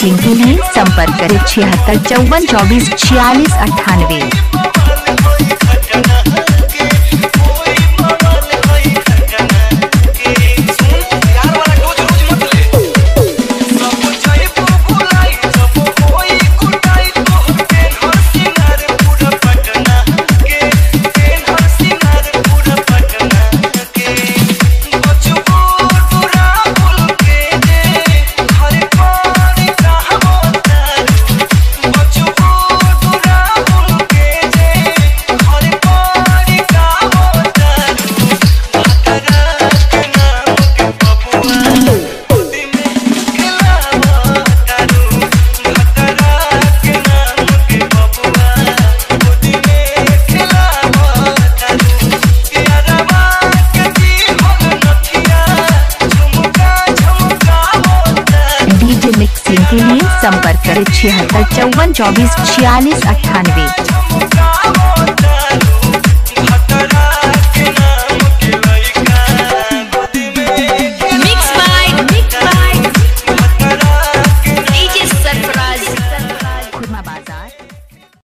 Booking के लिए संपर्क करें छिहत्तर चौवन चौबीस छियालीस अट्ठानवे। बुकिंग के लिए संपर्क करें छिहत्तर चौवन चौबीस छियालीस अट्ठानवे।